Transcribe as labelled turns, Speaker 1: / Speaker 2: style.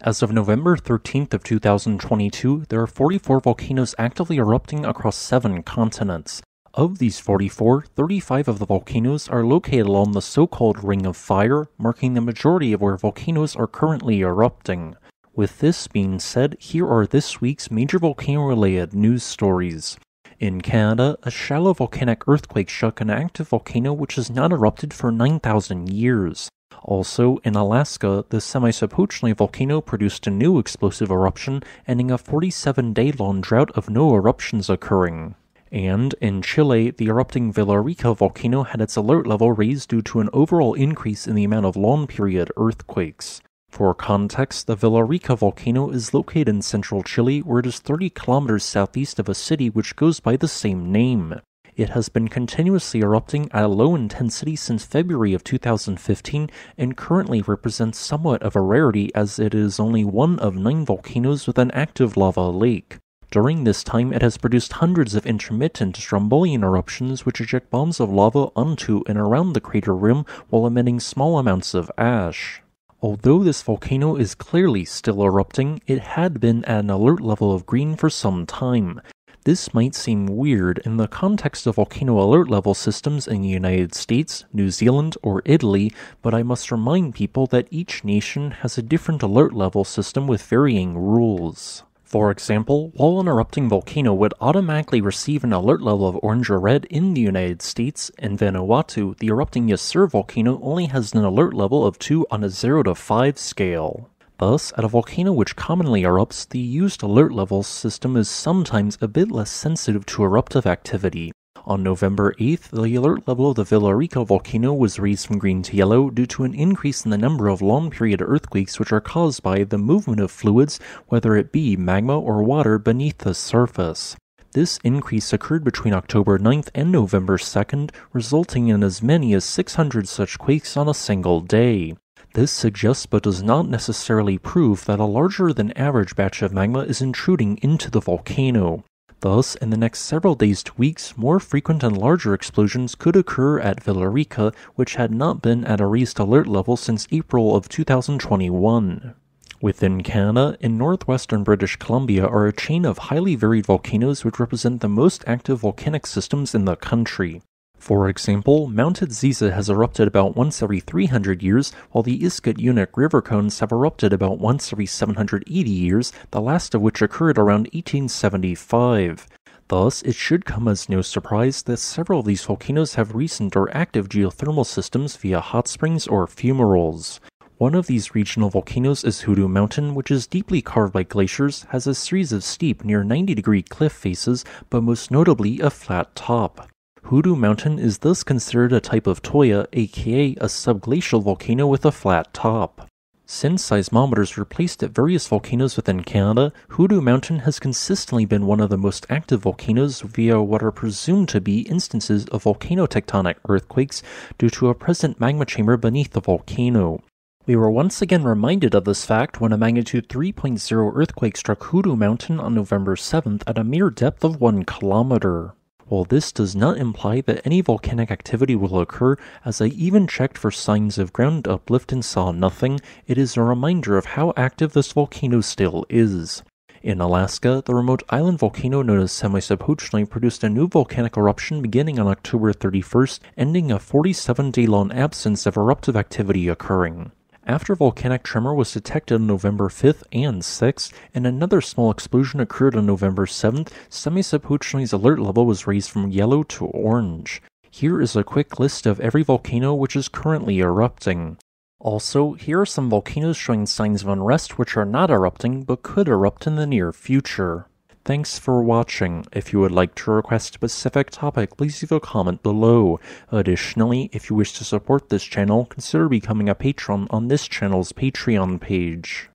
Speaker 1: As of November 13th of 2022, there are 44 volcanoes actively erupting across 7 continents. Of these 44, 35 of the volcanoes are located along the so-called Ring of Fire, marking the majority of where volcanoes are currently erupting. With this being said, here are this week's major volcano-related news stories. In Canada, a shallow volcanic earthquake shook an active volcano which has not erupted for 9,000 years. Also, in Alaska, the Semisopochnoi volcano produced a new explosive eruption, ending a 47 day long drought of no eruptions occurring. And in Chile, the erupting Villarrica volcano had its alert level raised due to an overall increase in the amount of long period earthquakes. For context, the Villarrica volcano is located in central Chile, where it is 30 kilometers southeast of a city which goes by the same name. It has been continuously erupting at a low intensity since February of 2015 and currently represents somewhat of a rarity as it is only one of nine volcanoes with an active lava lake. During this time, it has produced hundreds of intermittent Strombolian eruptions which eject bombs of lava onto and around the crater rim while emitting small amounts of ash. Although this volcano is clearly still erupting, it had been at an alert level of green for some time. This might seem weird in the context of volcano alert level systems in the United States, New Zealand, or Italy, but I must remind people that each nation has a different alert level system with varying rules. For example, while an erupting volcano would automatically receive an alert level of orange or red in the United States, in Vanuatu, the erupting Yasur volcano only has an alert level of 2 on a 0 to 5 scale. Thus, at a volcano which commonly erupts, the used alert level system is sometimes a bit less sensitive to eruptive activity. On November 8th, the alert level of the Villarrica volcano was raised from green to yellow due to an increase in the number of long period earthquakes which are caused by the movement of fluids, whether it be magma or water, beneath the surface. This increase occurred between October 9th and November 2nd, resulting in as many as 600 such quakes on a single day. This suggests but does not necessarily prove that a larger than average batch of magma is intruding into the volcano. Thus, in the next several days to weeks, more frequent and larger explosions could occur at Villarrica, which had not been at a raised alert level since April of 2021. Within Canada, in northwestern British Columbia are a chain of highly varied volcanoes which represent the most active volcanic systems in the country. For example, Mount Edziza has erupted about once every 300 years, while the Iskut-Unuk river cones have erupted about once every 780 years, the last of which occurred around 1875. Thus, it should come as no surprise that several of these volcanoes have recent or active geothermal systems via hot springs or fumaroles. One of these regional volcanoes is Hoodoo Mountain, which is deeply carved by glaciers, has a series of steep, near 90 degree cliff faces, but most notably a flat top. Hoodoo Mountain is thus considered a type of tuya, aka a subglacial volcano with a flat top. Since seismometers were placed at various volcanoes within Canada, Hoodoo Mountain has consistently been one of the most active volcanoes via what are presumed to be instances of volcanotectonic earthquakes due to a present magma chamber beneath the volcano. We were once again reminded of this fact when a magnitude 3.0 earthquake struck Hoodoo Mountain on November 7th at a mere depth of 1 kilometer. While this does not imply that any volcanic activity will occur, as I even checked for signs of ground uplift and saw nothing, it is a reminder of how active this volcano still is. In Alaska, the remote island volcano known as Semisopochnoi produced a new volcanic eruption beginning on October 31st, ending a 47 day long absence of eruptive activity occurring. After volcanic tremor was detected on November 5th and 6th, and another small explosion occurred on November 7th, Semisopochnoi alert level was raised from yellow to orange. Here is a quick list of every volcano which is currently erupting. Also, here are some volcanoes showing signs of unrest which are not erupting but could erupt in the near future. Thanks for watching. If you would like to request a specific topic, please leave a comment below. Additionally, if you wish to support this channel, consider becoming a patron on this channel's Patreon page.